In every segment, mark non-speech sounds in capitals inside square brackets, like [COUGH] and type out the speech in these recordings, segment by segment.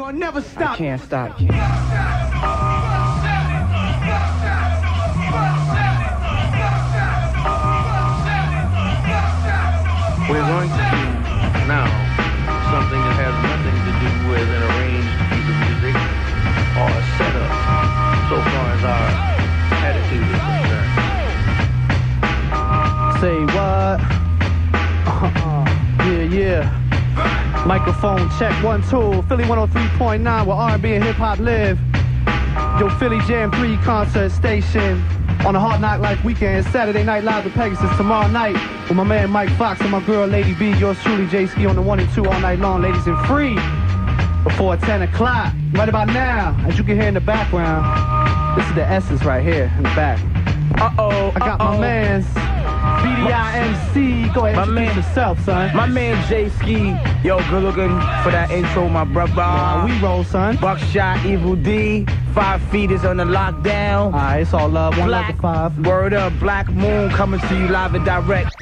gonna never stop. I can't stop. Can't. We're going to do now something that has nothing to do with an arranged piece of music or a setup so far as our attitude is concerned. Say what? Uh-uh. Yeah, yeah. Microphone check one two. Philly 103.9 where R&B and hip hop live. Yo, Philly Jam 3 concert station on the Hard Knock Life weekend. Saturday night live with Pegasus tomorrow night with my man Mike Fox and my girl Lady B. Yours truly, J Ski on the one and two all night long, ladies and free. Before 10 o'clock. Right about now, as you can hear in the background, this is the essence right here in the back. Uh-oh. I got my uh-oh. man's BDIMC. Go ahead, My man- yourself, son. My man Jay Ski, yo, good looking for that intro, my brother. We roll, son. Buckshot, Evil D, Five Feet is on the lockdown. Alright, it's all love. One love Black, to five. Word up, Black Moon coming to you live and direct.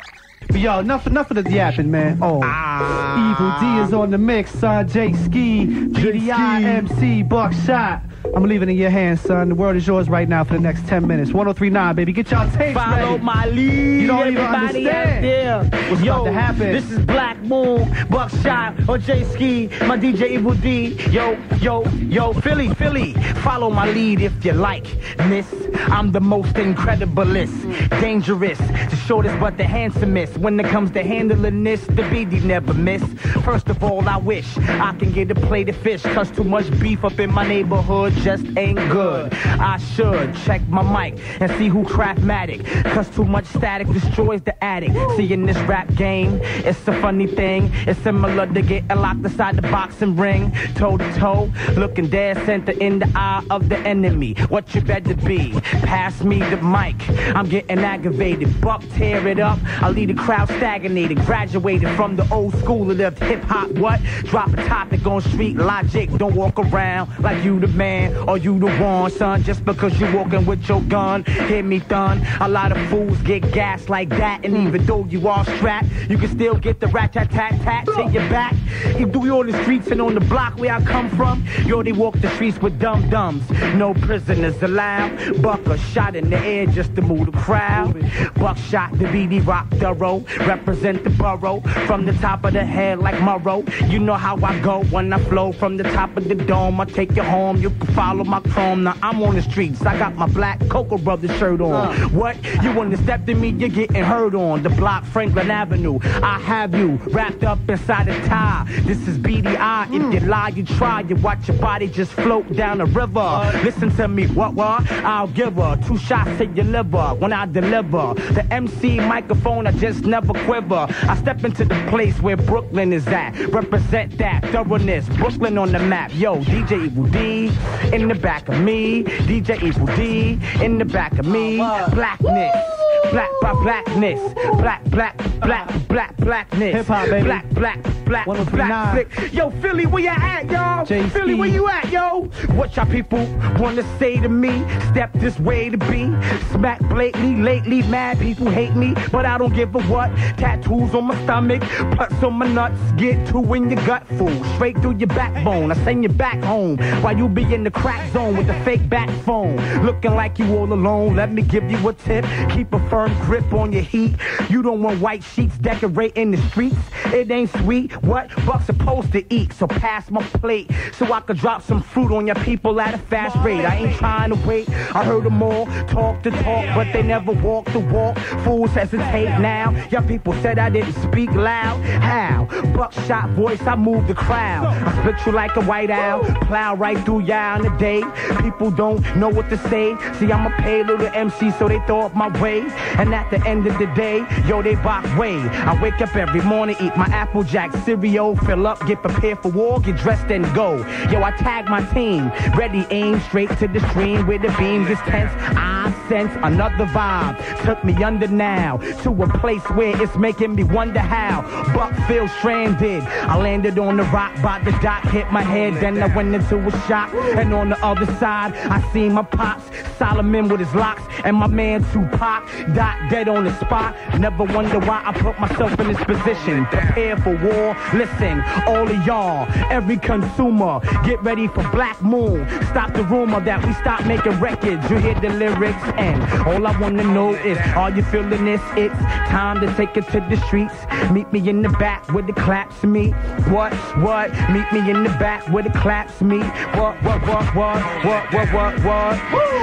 But yo, enough, enough of the yapping, man. Oh. Ah. Evil D is on the mix, son. Jay Ski, BDIMC, Buckshot. I'm leaving in your hands, son. The world is yours right now for the next 10 minutes. 1039, baby. Get y'all tapes Follow ready. my lead. You don't even Everybody out understand there. what's Yo, about to happen. This is Black Moon, Buckshot, or J Ski, my DJ Evil D. Yo, yo, yo, Philly, Philly. Follow my lead if you like, miss. I'm the most incrediblest, dangerous, the shortest but the handsomest. When it comes to handling this, the BD never miss. First of all, I wish I can get a plate of fish, cause too much beef up in my neighborhood just ain't good. I should check my mic and see who craftmatic, cause too much static destroys the attic. See, in this rap game, it's a funny thing. It's similar to getting locked inside the boxing ring, toe to toe, looking dead center in the eye of the enemy. What you better be? Pass me the mic. I'm getting aggravated. Buck tear it up. I leave the crowd stagnated. Graduated from the old school of hip hop. What? Drop a topic on street logic. Don't walk around like you the man or you the one, son. Just because you walking with your gun, hear me done. A lot of fools get gas like that, and even though you are strapped, you can still get the rat tat tat tat to your back. Do you on the streets and on the block where I come from. Yo, they walk the streets with dum dums. No prisoners allowed. Buck a shot in the air just to move the crowd. Buckshot, the BD rock thorough. Represent the borough from the top of the head like Murrow. You know how I go when I flow from the top of the dome. I take you home. You follow my chrome. Now I'm on the streets. I got my black Cocoa Brovaz shirt on. What? You want to step to me? You're getting hurt on the block Franklin Avenue. I have you wrapped up inside a tie. This is BDI. If hmm. you lie, you try. You watch your body just float down the river. Listen to me, what what? I'll give her two shots to your liver when I deliver. The MC microphone, I just never quiver. I step into the place where Brooklyn is at. Represent that thoroughness. Brooklyn on the map. Yo, DJ Evil D in the back of me. DJ Evil D in the back of me. Blackness. Black by blackness. Black, black, black, black, blackness. Hip-hop, baby. Black, black, black, 1039. black, flick. Oh yo, Philly, where you at, y'all? Philly, where you at, yo? What y'all people wanna say to me? Step this way to be. Smack blatantly, lately, mad people hate me, but I don't give a what. Tattoos on my stomach, putts on my nuts, get two in your gut, fool. Straight through your backbone. I send you back home while you be in the crack zone with the fake back phone. Looking like you all alone. Let me give you a tip. Keep a firm grip on your heat. You don't want white sheets decorating the streets. It ain't sweet. What Buck's supposed to eat? So pass my plate so I could drop some fruit on your people at a fast rate. I ain't trying to wait. I heard them all talk the talk, but they never walk the walk. Fools hesitate now. Your people said I didn't speak loud. How? Buckshot voice, I move the crowd. I split you like a white owl, plow right through y'all in the day. People don't know what to say. See, I'm a pay little MC, so they throw up my way. And at the end of the day, yo, they box way. I wake up every morning, eat my Applejack cereal, fill up, get prepared for war, get dressed and go. Yo, I tag my team. Ready, aim straight to the stream where the beam gets tense. I sense another vibe. Took me under now to a place where it's making me wonder how. Buck feels stranded. I landed on the rock by the dock, hit my head, then I went into a shock. And on the other side, I see my pops, Solomon with his locks, and my man Tupac, Dot dead on the spot. Never wonder why I put myself in this position prepare for war. Listen, all of y'all, every consumer, get ready for Black Moon. Stop the rumor that we stop making records. You hear the lyrics, and all I wanna know is, are you feeling this? It's time to take it to the streets. Meet me in the back where the claps meet. What, what? Meet me in the back where the claps meet. What, what, what, what, what, what, what, what?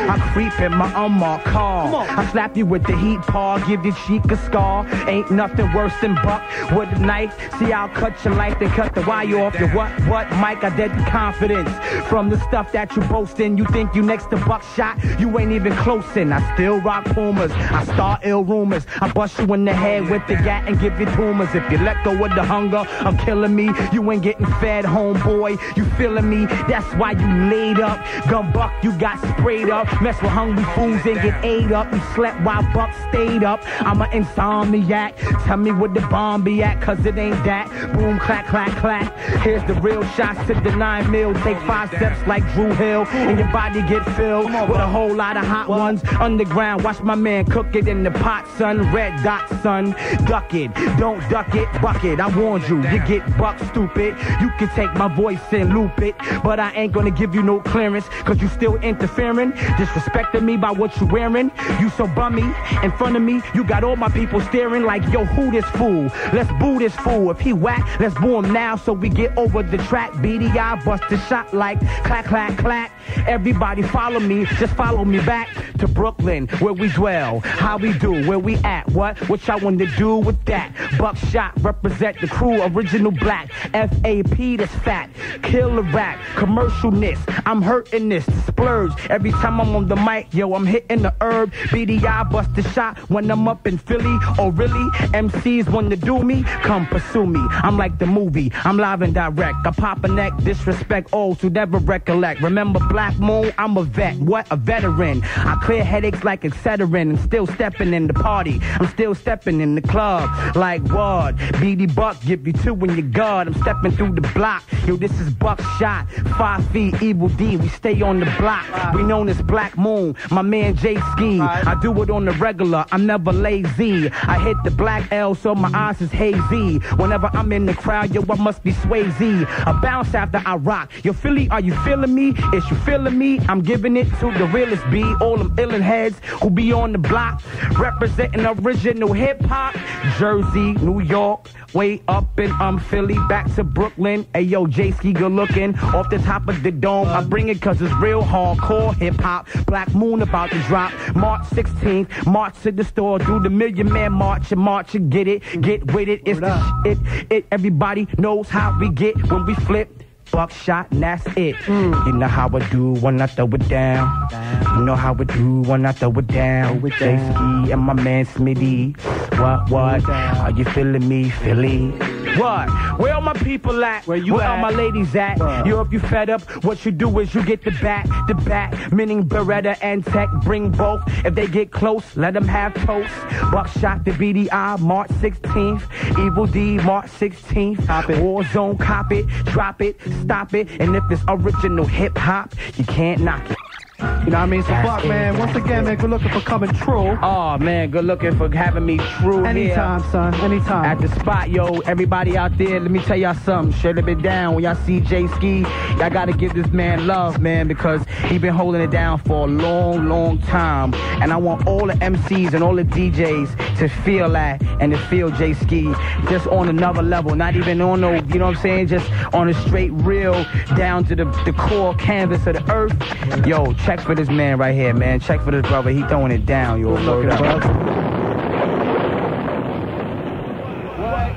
I creep in my unmarked car. I slap you with the heat paw, give your cheek a scar. Ain't nothing worse than buck with a knife. See, I'll cut your life, then cut the wire off your what? What? Mike, I dead confidence from the stuff that you boasting. You think you next to buckshot? You ain't even close in. I still rock pumas. I start ill rumors. I bust you in the head with the gat and give you tumors. If you let go of the hunger of killing me, you ain't getting fed, homeboy. You feeling me? That's why you laid up. Gun buck, you got sprayed up. Mess with hungry fools and get ate up. You slept while Buck stayed up. I'm an insomniac. Tell me where the bomb be at, cause it ain't that. Boom, clack, clack, clack. Here's the real shots to the nine mil. Take five steps like Dru Hill, and your body get filled with a whole lot of hot ones. Underground, watch my man cook it in the pot, son. Red dot, son. Duck it, don't duck it, buck it. I warned you, you get buck stupid. You can take my voice and loop it, but I ain't gonna give you no clearance, cause you still interfering. Disrespecting me by what you wearing. You so bummy in front of me, you got all my people staring like, yo, who this fool? Let's boo this fool. If he whack, let's boo him now so we get over the track. BDI bust a shot like clack, clack, clack. Everybody follow me, just follow me back to Brooklyn where we dwell. How we do, where we at, what? What y'all want to do with that? Buckshot represent the crew, original black. FAP that's fat. Kill the rap, commercialness. I'm hurting this, splurge. Every time I'm on the mic, yo, I'm hitting the herb. BDI bust a shot when I'm up in Philly. Or really, MCs want to do me, come pursue me. I'm like the movie, I'm live and direct. I pop a neck, disrespect all to never recollect. Remember Black Moon? I'm a vet, what a veteran. I clear headaches like Excedrin and still stepping in the party. I'm still stepping in the club like what? BD Buck give you two in your guard. I'm stepping through the block. Yo, this is Buckshot. Five feet, Evil D. We stay on the block. We known as Black Moon. My man Jay Ski. I do it on the regular. I'm never lazy. I hit the black L so my eyes is hazy. Whenever I'm in the crowd, yo, I must be Swayze. I bounce after I rock. Yo, Philly, are you feeling me? Is you feeling me? I'm giving it to the realest B. All them illin' heads who be on the block. Representing original hip hop. Jersey, New York. Way up in um Philly, back to Brooklyn. Hey yo, J Ski good looking. Off the top of the dome, I bring it cause it's real hardcore hip hop. Black Moon about to drop. March 16th, march to the store, do the Million Man March and march and get it, get with it. It's the it, it. Everybody knows how we get when we flip. Buckshot and that's it. You know how I do when I throw it down. You know how I do when I throw it down. With J Ski and my man Smitty. What, what? Are you feeling me, Philly? What? Where all my people at? Where you Where at? all my ladies at? Yo, if you fed up, what you do is you get the bat, the bat, meaning Beretta and Tech. Bring both. If they get close, let them have toast. Buckshot the BDI, March 16th. Evil D, March 16th. Cop it. Warzone, cop it, drop it, stop it. And if it's original hip hop, you can't knock it. You know what I mean? So fuck, man. Once again, man, good looking for coming true. Oh man, good looking for having me true Anytime, here. son. Anytime. At the spot, yo, everybody out there, let me tell y'all something. Shut it down. When y'all see Jay Ski, y'all gotta give this man love, man, because he been holding it down for a long, long time. And I want all the MCs and all the DJs to feel that and to feel Jay Ski just on another level. Not even on no, you know what I'm saying? Just on a straight real down to the, the core canvas of the earth. Yo, check for this man right here, man. Check for this brother. He throwing it down, yo. Good looking, Word up. bro.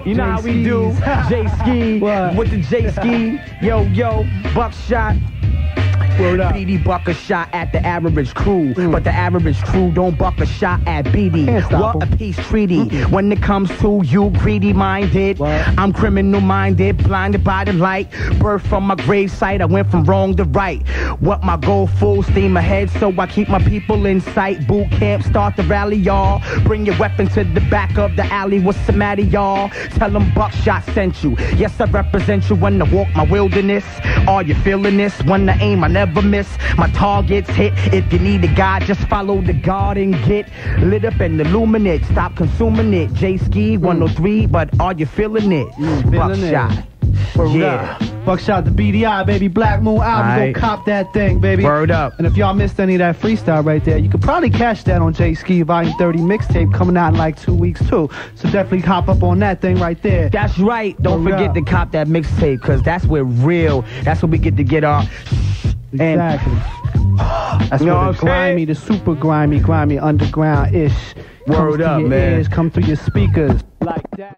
You know how we do. J Ski with the J Ski. Yo, yo, buckshot. Word up. BD buck a shot at the average crew, Mm. but the average crew don't buck a shot at BD. What 'em. a peace treaty. When it comes to you, greedy minded, What? I'm criminal minded, blinded by the light. Birth from my grave site, I went from wrong to right. What my goal, full steam ahead, so I keep my people in sight. Boot camp, start the rally, y'all. Bring your weapon to the back of the alley. What's the matter, y'all? Tell them Buckshot sent you. Yes, I represent you when I walk my wilderness. Are you feeling this? When I aim, I never miss. My targets hit. If you need a guide, just follow the guard and get lit up and illuminate. Stop consuming it. J Ski 103, but are you feeling it? Mm. Buckshot. Word Yeah. up. Buckshot the BDI, baby. Black Moon album. Aight. Go cop that thing, baby. Word up. And if y'all missed any of that freestyle right there, you could probably catch that on J Ski Volume 30 mixtape coming out in like two weeks too. So definitely hop up on that thing right there. That's right. Don't For forget real. to cop that mixtape, cause that's where real. That's where we get to get our. And Exactly. [GASPS] That's You know what I'm saying? grimy, the super grimy, grimy underground ish. Word up, man. Ears, come through your speakers like that.